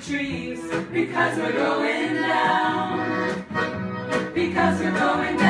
trees because we're going down. Because we're going down.